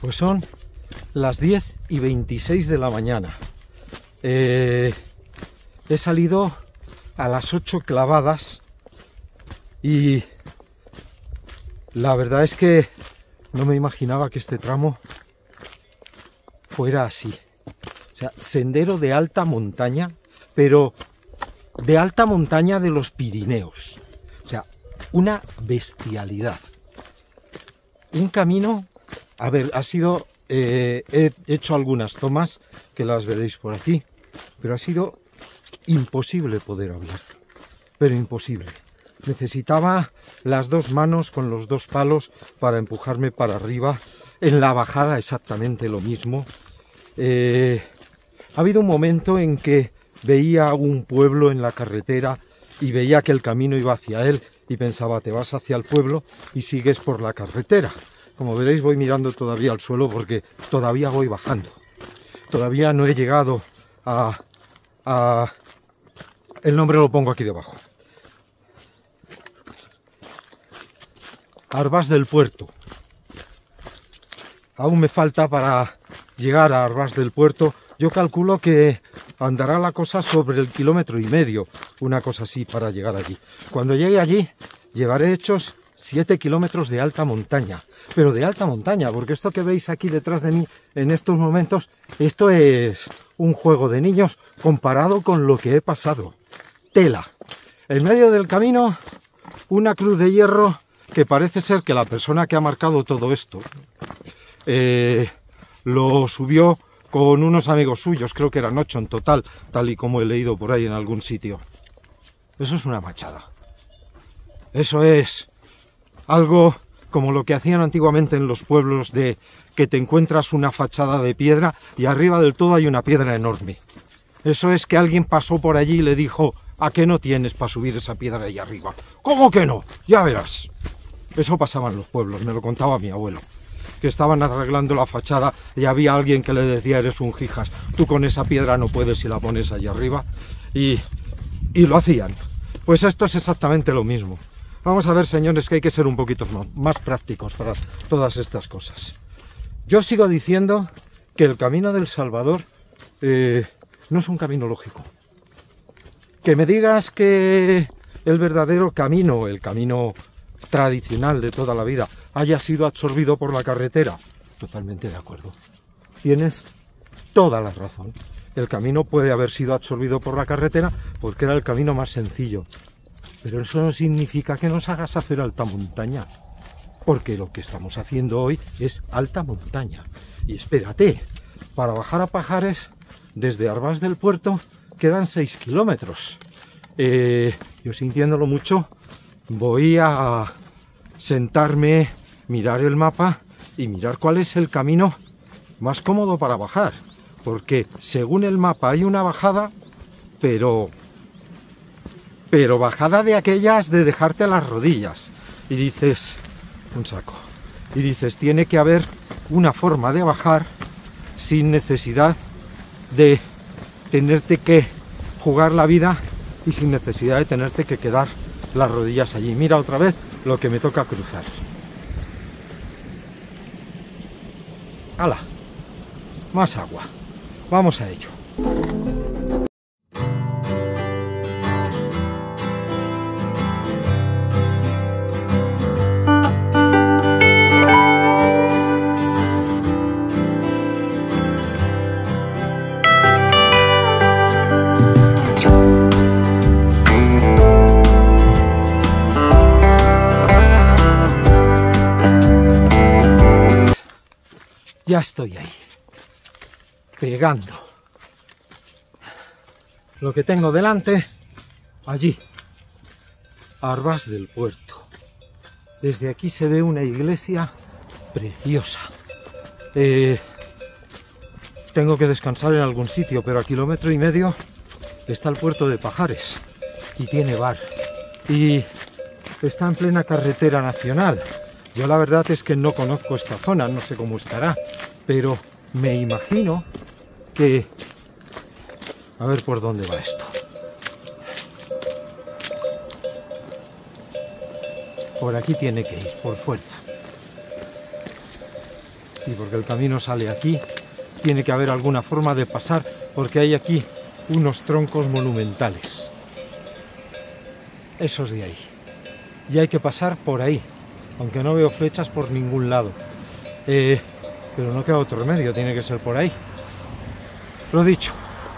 Pues son las 10 y 26 de la mañana. Eh, he salido a las 8 clavadas y la verdad es que no me imaginaba que este tramo fuera así. O sea, sendero de alta montaña, pero de alta montaña de los Pirineos. O sea, una bestialidad. Un camino, a ver, ha sido, eh, he hecho algunas tomas que las veréis por aquí, pero ha sido imposible poder hablar, pero imposible. Necesitaba las dos manos con los dos palos para empujarme para arriba. En la bajada exactamente lo mismo. Eh, ha habido un momento en que veía un pueblo en la carretera y veía que el camino iba hacia él pensaba, te vas hacia el pueblo y sigues por la carretera. Como veréis voy mirando todavía al suelo porque todavía voy bajando. Todavía no he llegado a... a... El nombre lo pongo aquí debajo. Arbas del Puerto. Aún me falta para llegar a Arbas del Puerto. Yo calculo que andará la cosa sobre el kilómetro y medio, una cosa así para llegar allí. Cuando llegue allí, llevaré hechos 7 kilómetros de alta montaña, pero de alta montaña, porque esto que veis aquí detrás de mí en estos momentos, esto es un juego de niños comparado con lo que he pasado. Tela. En medio del camino, una cruz de hierro que parece ser que la persona que ha marcado todo esto eh, lo subió con unos amigos suyos, creo que eran ocho en total, tal y como he leído por ahí en algún sitio. Eso es una machada. Eso es algo como lo que hacían antiguamente en los pueblos de que te encuentras una fachada de piedra y arriba del todo hay una piedra enorme. Eso es que alguien pasó por allí y le dijo, ¿a qué no tienes para subir esa piedra ahí arriba? ¿Cómo que no? Ya verás. Eso pasaba en los pueblos, me lo contaba mi abuelo. Que estaban arreglando la fachada y había alguien que le decía, eres un jijas, tú con esa piedra no puedes si la pones allí arriba. Y, y lo hacían. Pues esto es exactamente lo mismo. Vamos a ver, señores, que hay que ser un poquito más prácticos para todas estas cosas. Yo sigo diciendo que el camino del Salvador eh, no es un camino lógico. Que me digas que el verdadero camino, el camino tradicional de toda la vida haya sido absorbido por la carretera. Totalmente de acuerdo. Tienes toda la razón. El camino puede haber sido absorbido por la carretera porque era el camino más sencillo. Pero eso no significa que nos hagas hacer alta montaña. Porque lo que estamos haciendo hoy es alta montaña. Y espérate, para bajar a Pajares, desde Arbas del Puerto, quedan 6 kilómetros. Eh, yo sintiéndolo mucho, voy a sentarme, mirar el mapa y mirar cuál es el camino más cómodo para bajar. Porque según el mapa hay una bajada, pero... Pero bajada de aquellas de dejarte a las rodillas. Y dices, un saco. Y dices, tiene que haber una forma de bajar sin necesidad de tenerte que jugar la vida y sin necesidad de tenerte que quedar las rodillas allí. Mira otra vez lo que me toca cruzar. ¡Hala! Más agua. Vamos a ello. Ya estoy ahí, pegando. Lo que tengo delante, allí, Arbas del Puerto. Desde aquí se ve una iglesia preciosa. Eh, tengo que descansar en algún sitio, pero a kilómetro y medio está el puerto de Pajares y tiene bar. Y está en plena carretera nacional. Yo la verdad es que no conozco esta zona, no sé cómo estará, pero me imagino que... A ver por dónde va esto. Por aquí tiene que ir, por fuerza. Sí, porque el camino sale aquí. Tiene que haber alguna forma de pasar porque hay aquí unos troncos monumentales. Esos de ahí. Y hay que pasar por ahí. Aunque no veo flechas por ningún lado. Eh, pero no queda otro remedio, tiene que ser por ahí. Lo dicho,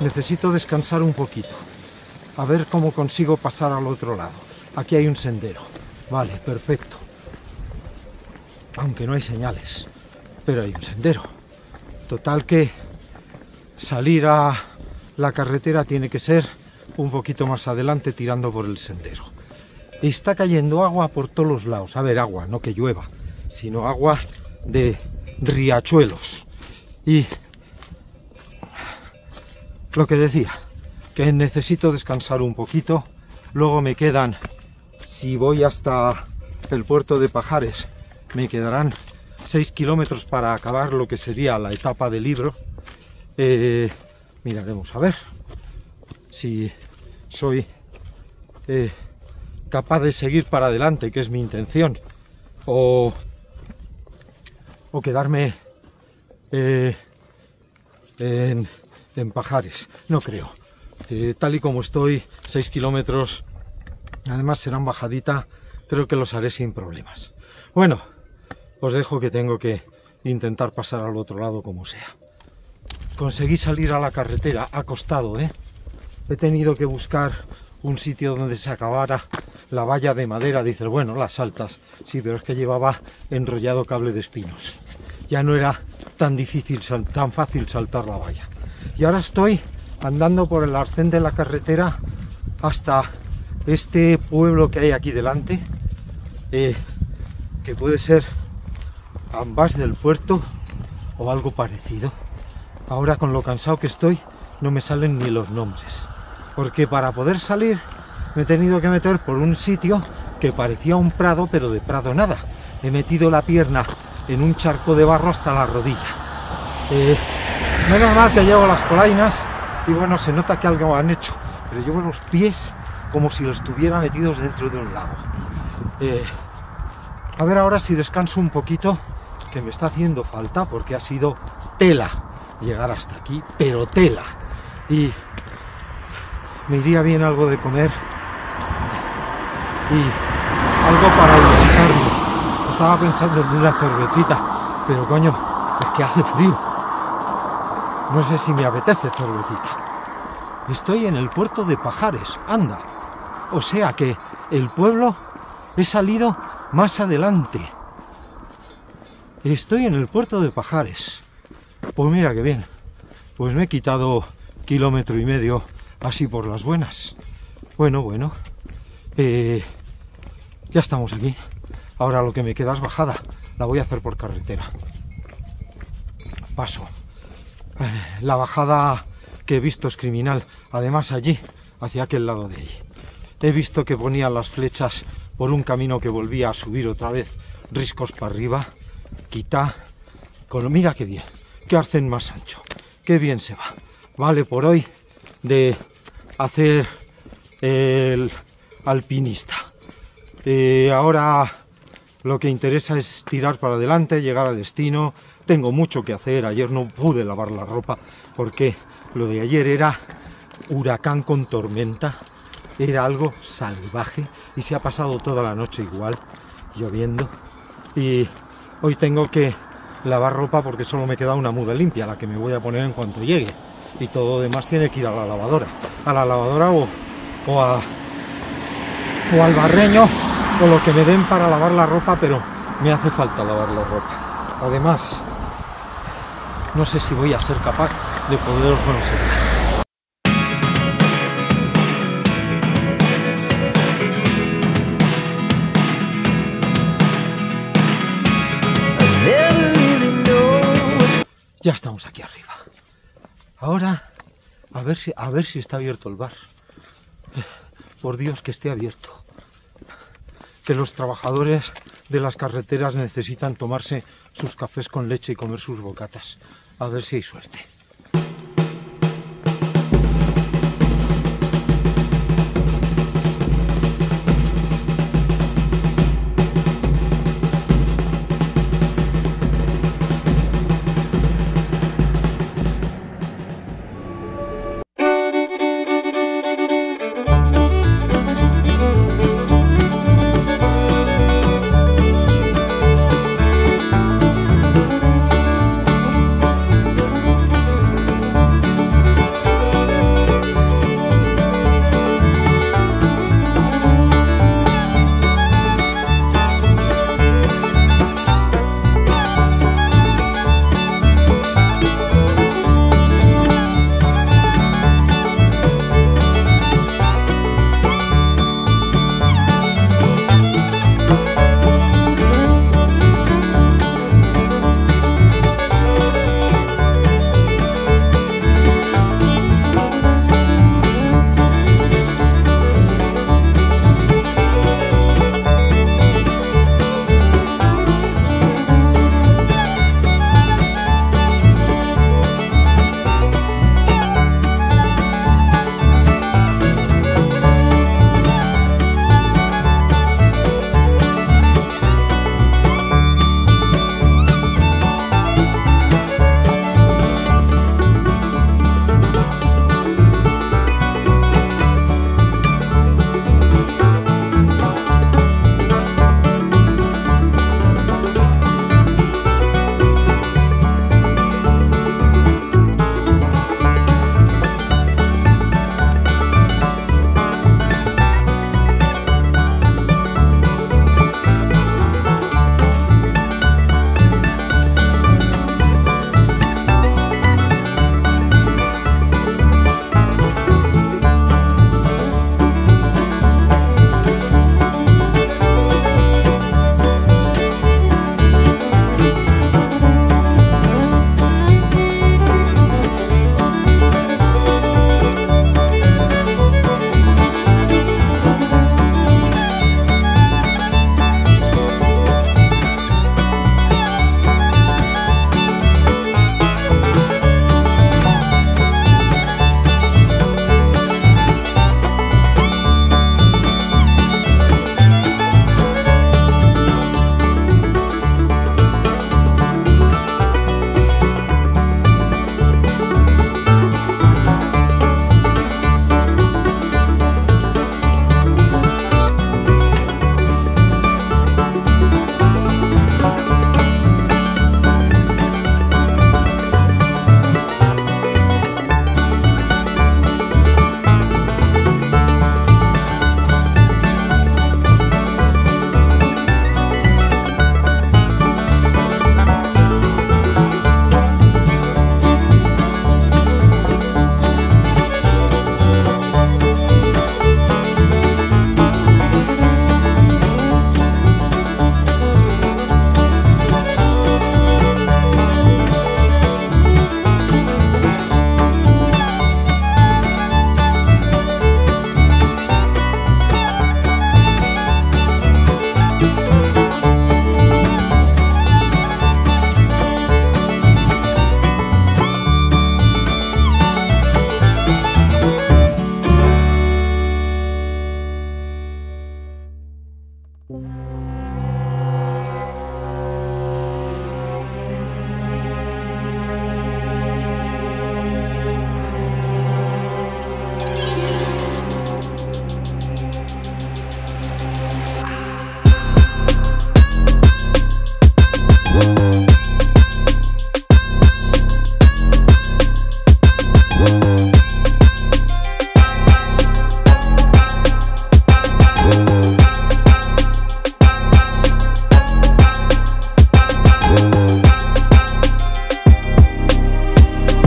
necesito descansar un poquito. A ver cómo consigo pasar al otro lado. Aquí hay un sendero. Vale, perfecto. Aunque no hay señales. Pero hay un sendero. Total que salir a la carretera tiene que ser un poquito más adelante tirando por el sendero. Está cayendo agua por todos los lados. A ver, agua, no que llueva, sino agua de riachuelos. Y lo que decía, que necesito descansar un poquito. Luego me quedan, si voy hasta el puerto de Pajares, me quedarán 6 kilómetros para acabar lo que sería la etapa del libro. Eh, miraremos a ver si soy eh, capaz de seguir para adelante, que es mi intención, o, o quedarme eh, en, en, Pajares. No creo. Eh, tal y como estoy, 6 kilómetros, además serán bajadita, creo que los haré sin problemas. Bueno, os dejo que tengo que intentar pasar al otro lado como sea. Conseguí salir a la carretera acostado, ¿eh? He tenido que buscar un sitio donde se acabara la valla de madera. Dices, bueno, las saltas. Sí, pero es que llevaba enrollado cable de espinos. Ya no era tan difícil, tan fácil saltar la valla. Y ahora estoy andando por el arcén de la carretera hasta este pueblo que hay aquí delante, eh, que puede ser ambas del puerto o algo parecido. Ahora con lo cansado que estoy, no me salen ni los nombres. Porque para poder salir me he tenido que meter por un sitio que parecía un prado, pero de prado nada. He metido la pierna en un charco de barro hasta la rodilla. Eh, menos mal que llevo las polainas y bueno, se nota que algo han hecho, pero llevo los pies como si los tuviera metidos dentro de un lago. Eh, a ver ahora si descanso un poquito, que me está haciendo falta porque ha sido tela llegar hasta aquí, pero tela. Y me iría bien algo de comer y algo para hidratarme. Estaba pensando en una cervecita, pero coño, es que hace frío. No sé si me apetece cervecita. Estoy en el puerto de Pajares, anda. O sea que el pueblo he salido más adelante. Estoy en el puerto de Pajares. Pues mira que bien. Pues me he quitado kilómetro y medio así por las buenas. Bueno, bueno. Eh, ya estamos aquí. Ahora lo que me queda es bajada. La voy a hacer por carretera. Paso. Eh, la bajada que he visto es criminal. Además allí, hacia aquel lado de allí. He visto que ponían las flechas por un camino que volvía a subir otra vez. Riscos para arriba. Quita. Con... Mira qué bien. Qué arcén más ancho. Qué bien se va. Vale por hoy de hacer el alpinista. Eh, ahora lo que interesa es tirar para adelante, llegar a destino. Tengo mucho que hacer. Ayer no pude lavar la ropa porque lo de ayer era huracán con tormenta. Era algo salvaje y se ha pasado toda la noche igual, lloviendo. Y hoy tengo que lavar ropa porque solo me queda una muda limpia, la que me voy a poner en cuanto llegue. Y todo lo demás tiene que ir a la lavadora. A la lavadora o, o, a, o al barreño o lo que me den para lavar la ropa, pero me hace falta lavar la ropa. Además, no sé si voy a ser capaz de poderos enseñar. Ya estamos aquí arriba. Ahora, a ver si, a ver si está abierto el bar. Por Dios que esté abierto que los trabajadores de las carreteras necesitan tomarse sus cafés con leche y comer sus bocatas. A ver si hay suerte.